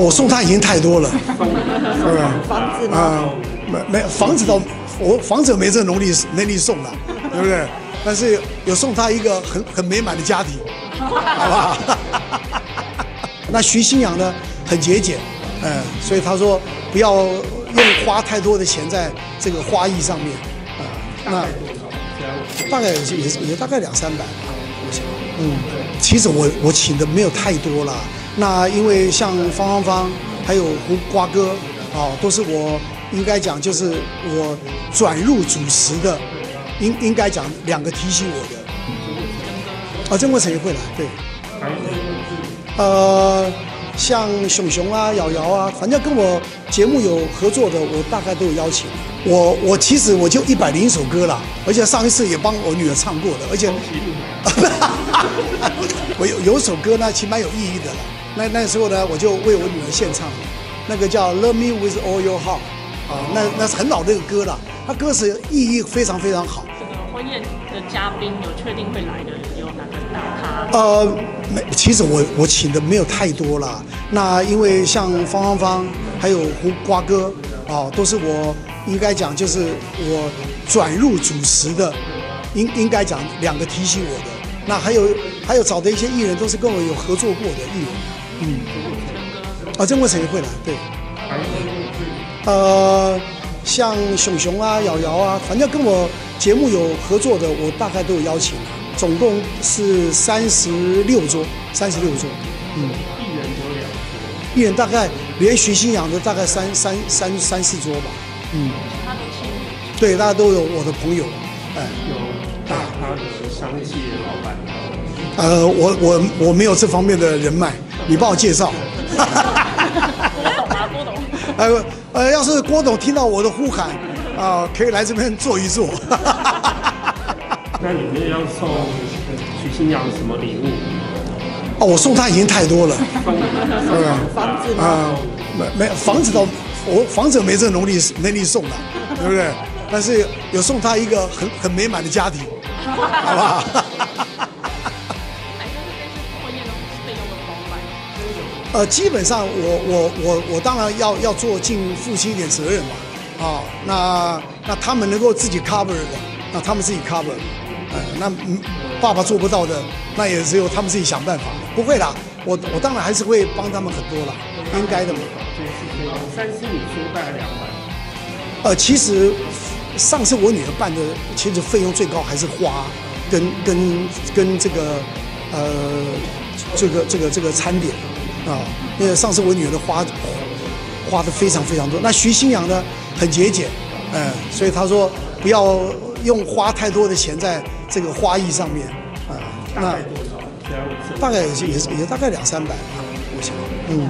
哦，我送他已经太多了，是吧？房子吗？啊，没没房子倒我房子没这能力能力送的，对不对？但是有送他一个很很美满的家庭，好不好？那徐新阳呢，很节俭，嗯，所以他说不要用花太多的钱在这个花艺上面，啊，那大概也是也是也大概两三百吧，我想，嗯，其实我我请的没有太多啦，那因为像方芳芳还有胡瓜哥，哦，都是我应该讲就是我转入主持的，应应该讲两个提醒我的，啊，曾国成也会来，对。呃，像熊熊啊、瑶瑶啊，反正跟我节目有合作的，我大概都有邀请。我我其实我就一百零一首歌了，而且上一次也帮我女儿唱过的，而且我 有有首歌呢，其实蛮有意义的了。那那时候呢，我就为我女儿献唱，那个叫《Love Me With All Your Heart》啊，那那是很老的一个歌了，它歌词意义非常非常好。这个婚宴的嘉宾有确定会来的有哪个大咖？呃，没，其实我我请的没有太多了。那因为像方芳芳还有胡瓜哥啊，都是我应该讲就是我转入主持的，应应该讲两个提醒我的。那还有还有找的一些艺人都是跟我有合作过的艺人，嗯，啊，郑国成也会来，对。呃，像熊熊啊、瑶瑶啊，反正跟我节目有合作的，我大概都有邀请。总共是三十六桌，三十六桌，嗯，艺人多两桌，艺人大概连徐新阳的大概三三三三四桌吧，嗯，他都亲对，大家都有我的朋友，哎，有商界老板，呃，我我我没有这方面的人脉，你帮我介绍。郭董啊，郭董，呃呃，要是郭董听到我的呼喊，啊、可以来这边坐一坐。那你们要送许新阳什么礼物？哦，我送他已经太多了？房子吗？啊，没没房子倒我房子没这个能力能力送的，对不对？但是有送他一个很很美满的家庭，好不好？哪个是这次婚宴的费用的包办？呃，基本上我我我我当然要要做尽负起一点责任嘛，啊，那那他们能够自己 cover 的，那他们自己 cover，呃，那嗯爸爸做不到的，那也只有他们自己想办法。不会啦，我我当然还是会帮他们很多啦，应该的嘛。这次费用，三次你说大概两百，呃，其实上次我女儿办的，其实费用最高还是花跟跟跟这个呃这个这个这个餐点啊，因为上次我女儿的花花的非常非常多。那徐新阳呢，很节俭，嗯、所以他说不要用花太多的钱在这个花艺上面啊、大那概多少？大概也是也是也大概两三百吧，我想，嗯。